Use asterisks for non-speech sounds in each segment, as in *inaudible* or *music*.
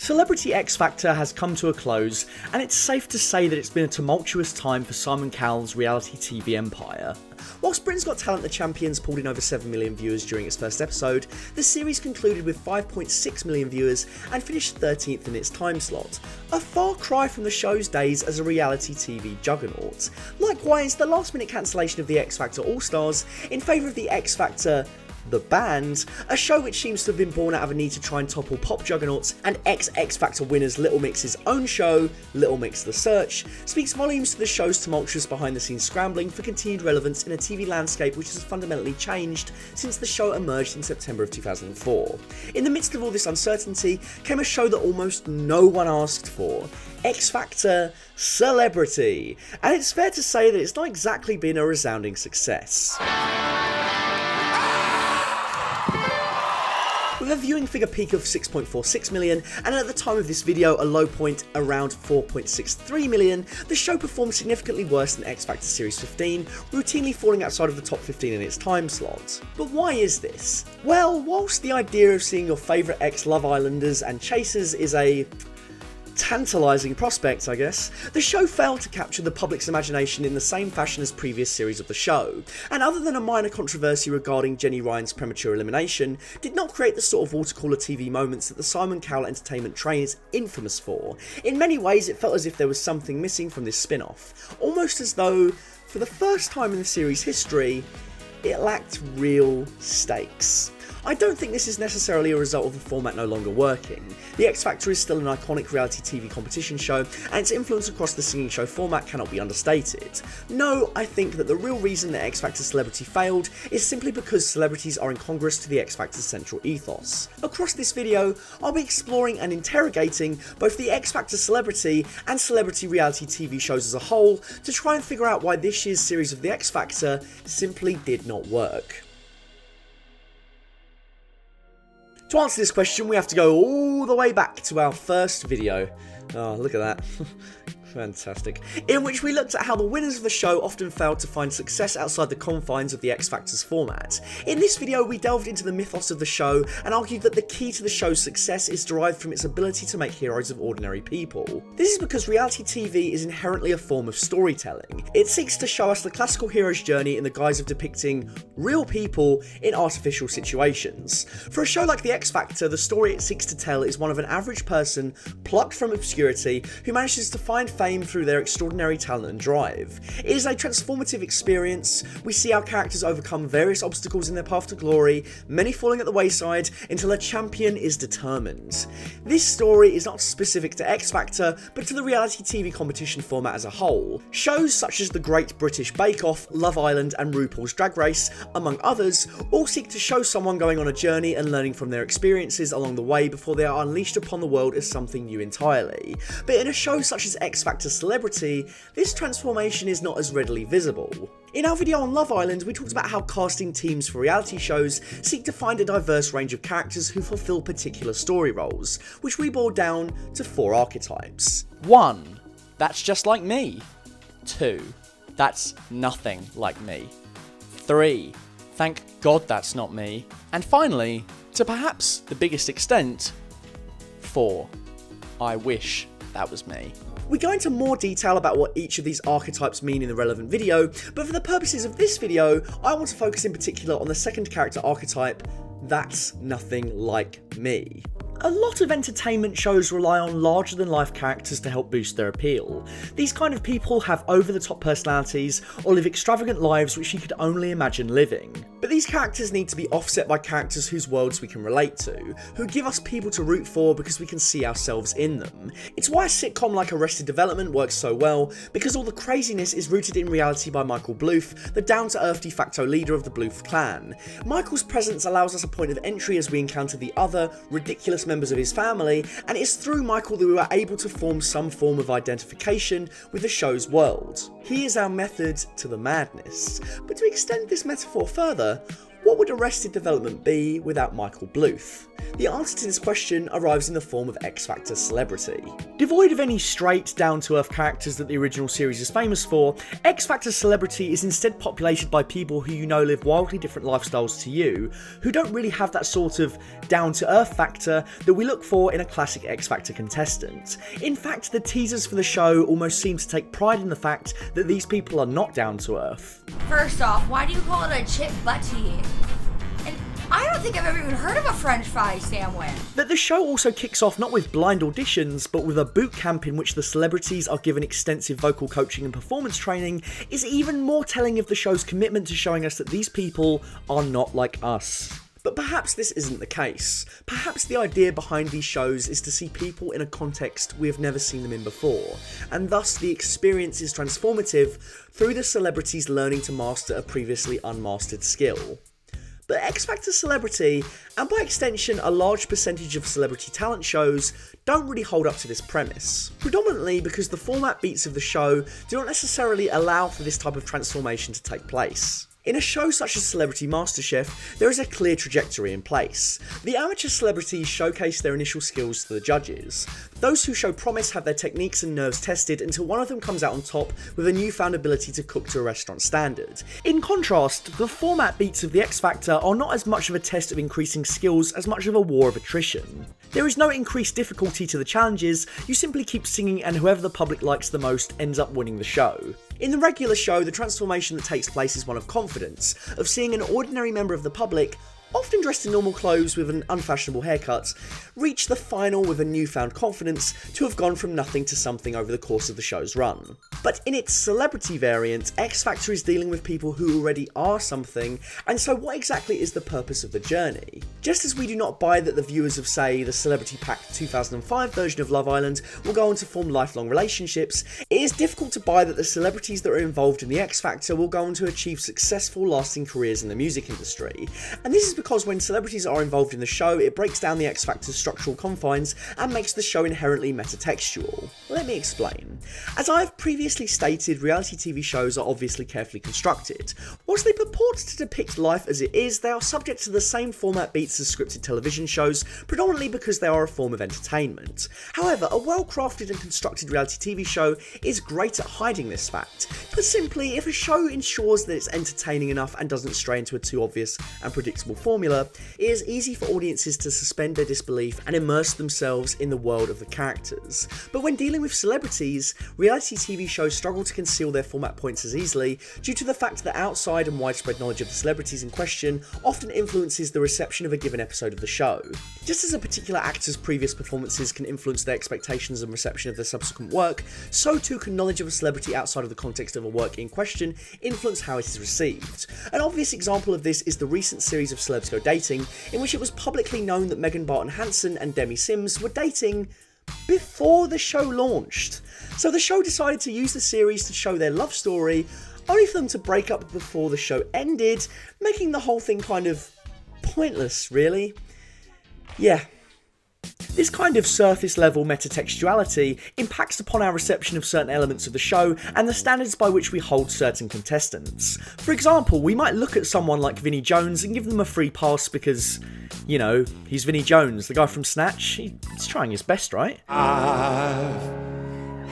Celebrity X Factor has come to a close, and it's safe to say that it's been a tumultuous time for Simon Cowell's reality TV empire. Whilst Britain's Got Talent The Champions pulled in over 7 million viewers during its first episode, the series concluded with 5.6 million viewers and finished 13th in its time slot, a far cry from the show's days as a reality TV juggernaut. Likewise, the last minute cancellation of the X Factor All Stars in favour of the X Factor the Band, a show which seems to have been born out of a need to try and topple pop juggernauts and ex X Factor winners Little Mix's own show, Little Mix The Search, speaks volumes to the show's tumultuous behind the scenes scrambling for continued relevance in a TV landscape which has fundamentally changed since the show emerged in September of 2004. In the midst of all this uncertainty came a show that almost no one asked for. X Factor Celebrity, and it's fair to say that it's not exactly been a resounding success. With a viewing figure peak of 6.46 million, and at the time of this video a low point around 4.63 million, the show performed significantly worse than X Factor Series 15, routinely falling outside of the top 15 in its time slot. But why is this? Well, whilst the idea of seeing your favourite ex Love Islanders and Chasers is a tantalising prospect, I guess, the show failed to capture the public's imagination in the same fashion as previous series of the show, and other than a minor controversy regarding Jenny Ryan's premature elimination, did not create the sort of water cooler TV moments that the Simon Cowell Entertainment train is infamous for. In many ways, it felt as if there was something missing from this spin off, almost as though, for the first time in the series' history, it lacked real stakes. I don't think this is necessarily a result of the format no longer working. The X Factor is still an iconic reality TV competition show, and its influence across the singing show format cannot be understated. No, I think that the real reason that X Factor Celebrity failed is simply because celebrities are incongruous to the X Factor's central ethos. Across this video, I'll be exploring and interrogating both the X Factor Celebrity and celebrity reality TV shows as a whole to try and figure out why this year's series of The X Factor simply did not work. To answer this question, we have to go all the way back to our first video. Oh, look at that. *laughs* Fantastic. In which we looked at how the winners of the show often failed to find success outside the confines of the X Factor's format. In this video, we delved into the mythos of the show and argued that the key to the show's success is derived from its ability to make heroes of ordinary people. This is because reality TV is inherently a form of storytelling. It seeks to show us the classical hero's journey in the guise of depicting real people in artificial situations. For a show like The X Factor, the story it seeks to tell is one of an average person plucked from obscurity who manages to find fame through their extraordinary talent and drive. It is a transformative experience. We see our characters overcome various obstacles in their path to glory, many falling at the wayside, until a champion is determined. This story is not specific to X Factor, but to the reality TV competition format as a whole. Shows such as The Great British Bake Off, Love Island, and RuPaul's Drag Race, among others, all seek to show someone going on a journey and learning from their experiences along the way before they are unleashed upon the world as something new entirely. But in a show such as X Factor, factor celebrity, this transformation is not as readily visible. In our video on Love Island, we talked about how casting teams for reality shows seek to find a diverse range of characters who fulfill particular story roles, which we boiled down to four archetypes. 1. That's just like me. 2. That's nothing like me. 3. Thank God that's not me. And finally, to perhaps the biggest extent, 4. I wish that was me. We go into more detail about what each of these archetypes mean in the relevant video, but for the purposes of this video, I want to focus in particular on the second character archetype, that's nothing like me. A lot of entertainment shows rely on larger than life characters to help boost their appeal. These kind of people have over the top personalities or live extravagant lives which you could only imagine living. But these characters need to be offset by characters whose worlds we can relate to, who give us people to root for because we can see ourselves in them. It's why a sitcom like Arrested Development works so well, because all the craziness is rooted in reality by Michael Bluth, the down to earth de facto leader of the Bluth clan. Michael's presence allows us a point of entry as we encounter the other, ridiculous members of his family, and it's through Michael that we are able to form some form of identification with the show's world. He is our method to the madness. But to extend this metaphor further, yeah what would Arrested Development be without Michael Bluth? The answer to this question arrives in the form of X Factor celebrity. Devoid of any straight, down to earth characters that the original series is famous for, X Factor celebrity is instead populated by people who you know live wildly different lifestyles to you, who don't really have that sort of down to earth factor that we look for in a classic X Factor contestant. In fact, the teasers for the show almost seem to take pride in the fact that these people are not down to earth. First off, why do you call it a chip butty? I don't think I've ever even heard of a french fry sandwich. That the show also kicks off not with blind auditions, but with a boot camp in which the celebrities are given extensive vocal coaching and performance training is even more telling of the show's commitment to showing us that these people are not like us. But perhaps this isn't the case. Perhaps the idea behind these shows is to see people in a context we have never seen them in before, and thus the experience is transformative through the celebrities learning to master a previously unmastered skill. But X Factor Celebrity, and by extension a large percentage of celebrity talent shows, don't really hold up to this premise. Predominantly because the format beats of the show do not necessarily allow for this type of transformation to take place. In a show such as Celebrity MasterChef, there is a clear trajectory in place. The amateur celebrities showcase their initial skills to the judges. Those who show promise have their techniques and nerves tested until one of them comes out on top with a newfound ability to cook to a restaurant standard. In contrast, the format beats of the X Factor are not as much of a test of increasing skills as much of a war of attrition. There is no increased difficulty to the challenges, you simply keep singing and whoever the public likes the most ends up winning the show. In the regular show, the transformation that takes place is one of confidence, of seeing an ordinary member of the public often dressed in normal clothes with an unfashionable haircut, reach the final with a newfound confidence to have gone from nothing to something over the course of the show's run. But in its celebrity variant, X Factor is dealing with people who already are something, and so what exactly is the purpose of the journey? Just as we do not buy that the viewers of, say, the Celebrity Pack 2005 version of Love Island will go on to form lifelong relationships, it is difficult to buy that the celebrities that are involved in the X Factor will go on to achieve successful, lasting careers in the music industry. And this is because when celebrities are involved in the show, it breaks down the X Factor's structural confines and makes the show inherently metatextual. Let me explain. As I have previously stated, reality TV shows are obviously carefully constructed. Whilst they purport to depict life as it is, they are subject to the same format beats as scripted television shows, predominantly because they are a form of entertainment. However, a well crafted and constructed reality TV show is great at hiding this fact. Put simply, if a show ensures that it's entertaining enough and doesn't stray into a too obvious and predictable formula, it is easy for audiences to suspend their disbelief and immerse themselves in the world of the characters. But when dealing with celebrities, reality TV shows struggle to conceal their format points as easily due to the fact that outside and widespread knowledge of the celebrities in question often influences the reception of a given episode of the show. Just as a particular actor's previous performances can influence their expectations and reception of their subsequent work, so too can knowledge of a celebrity outside of the context of a work in question influence how it is received. An obvious example of this is the recent series of Celebs Go Dating, in which it was publicly known that Megan Barton Hanson and Demi Sims were dating before the show launched. So the show decided to use the series to show their love story, only for them to break up before the show ended, making the whole thing kind of pointless, really. Yeah. This kind of surface level metatextuality impacts upon our reception of certain elements of the show and the standards by which we hold certain contestants. For example, we might look at someone like Vinnie Jones and give them a free pass because, you know, he's Vinnie Jones, the guy from Snatch. He's trying his best, right? I've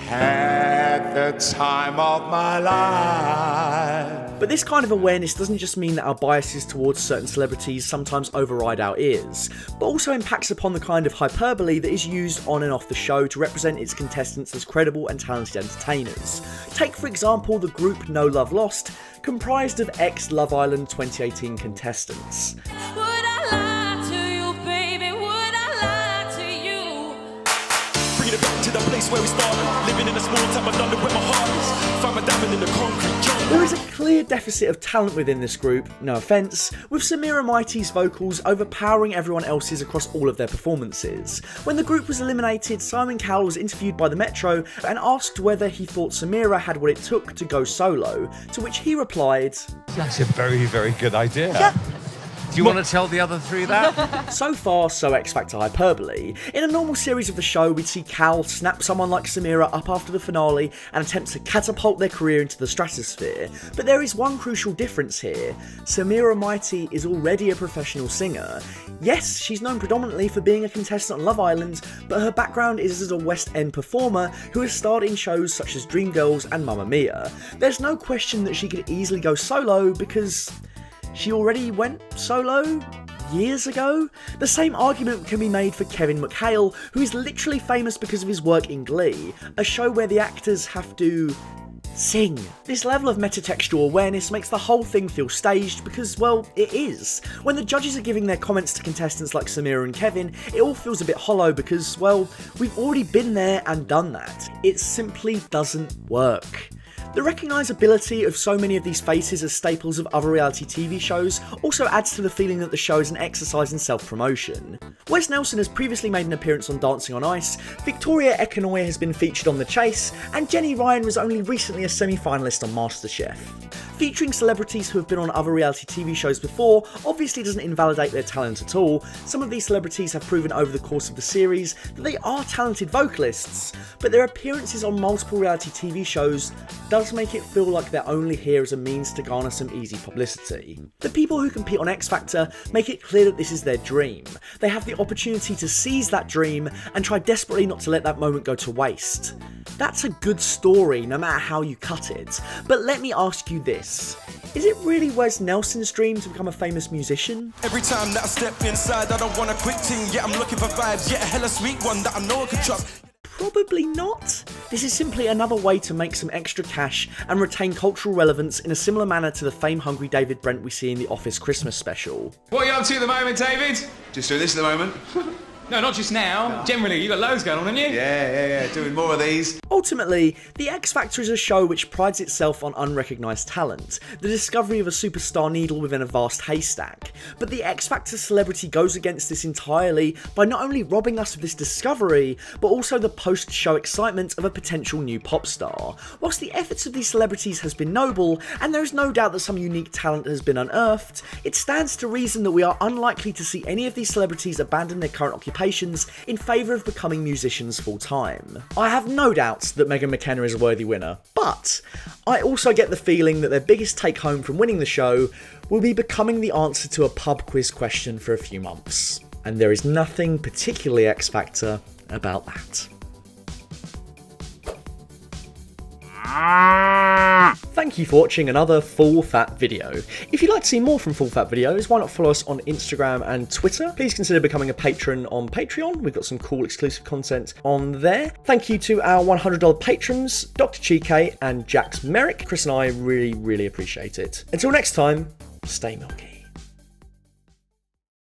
had the time of my life. But this kind of awareness doesn't just mean that our biases towards certain celebrities sometimes override our ears, but also impacts upon the kind of hyperbole that is used on and off the show to represent its contestants as credible and talented entertainers. Take, for example, the group No Love Lost, comprised of ex Love Island 2018 contestants. Place where we started. Living in a small town of London where my heart is. Found my diamond in the concrete jungle. There is a clear deficit of talent within this group, no offence, with Samira Mighty's vocals overpowering everyone else's across all of their performances. When the group was eliminated, Simon Cowell was interviewed by the Metro and asked whether he thought Samira had what it took to go solo, to which he replied, That's a very, very good idea. Do you want to tell the other three that? *laughs* So far, so X Factor hyperbole. In a normal series of the show, we'd see Cowell snap someone like Samira up after the finale and attempt to catapult their career into the stratosphere. But there is one crucial difference here. Samira Mighty is already a professional singer. Yes, she's known predominantly for being a contestant on Love Island, but her background is as a West End performer who has starred in shows such as Dreamgirls and Mamma Mia. There's no question that she could easily go solo because she already went solo years ago? The same argument can be made for Kevin McHale, who is literally famous because of his work in Glee, a show where the actors have to sing. This level of metatextual awareness makes the whole thing feel staged because, well, it is. When the judges are giving their comments to contestants like Samira and Kevin, it all feels a bit hollow because, well, we've already been there and done that. It simply doesn't work. The recognisability of so many of these faces as staples of other reality TV shows also adds to the feeling that the show is an exercise in self promotion. Wes Nelson has previously made an appearance on Dancing on Ice, Victoria Ekanoye has been featured on The Chase, and Jenny Ryan was only recently a semi finalist on MasterChef. Featuring celebrities who have been on other reality TV shows before obviously doesn't invalidate their talent at all. Some of these celebrities have proven over the course of the series that they are talented vocalists, but their appearances on multiple reality TV shows does make it feel like they're only here as a means to garner some easy publicity. The people who compete on X Factor make it clear that this is their dream. They have the opportunity to seize that dream and try desperately not to let that moment go to waste. That's a good story, no matter how you cut it. But let me ask you this Is it really Wes Nelson's dream to become a famous musician? Every time that I step inside, I don't want a quick thing. Yeah, I'm looking for vibes. Yeah, a hella sweet one that I know I can trust. Probably not. This is simply another way to make some extra cash and retain cultural relevance in a similar manner to the fame hungry David Brent we see in the Office Christmas special. What are you up to at the moment, David? Just doing this at the moment. *laughs* No, not just now. Generally, you've got loads going on, haven't you? Yeah, yeah, yeah. Doing more of these. Ultimately, The X Factor is a show which prides itself on unrecognised talent, the discovery of a superstar needle within a vast haystack. But the X Factor celebrity goes against this entirely by not only robbing us of this discovery, but also the post show excitement of a potential new pop star. Whilst the efforts of these celebrities has been noble, and there is no doubt that some unique talent has been unearthed, it stands to reason that we are unlikely to see any of these celebrities abandon their current occupations in favour of becoming musicians full time. I have no doubts that Megan McKenna is a worthy winner, but I also get the feeling that their biggest take home from winning the show will be becoming the answer to a pub quiz question for a few months. And there is nothing particularly X Factor about that. Ah. Thank you for watching another Full Fat video. If you'd like to see more from Full Fat videos, why not follow us on Instagram and Twitter? Please consider becoming a patron on Patreon. We've got some cool exclusive content on there. Thank you to our $100 patrons, Dr. Chike and Jax Merrick. Chris and I really, really appreciate it. Until next time, stay milky.